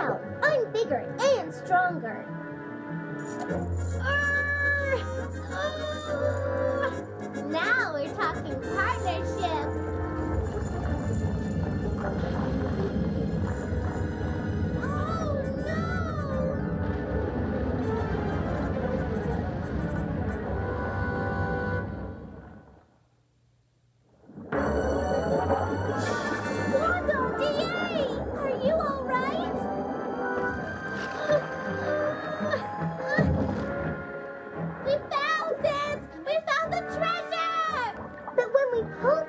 anyhow, I'm bigger and stronger. Now we're talking partnership. finally pulled it.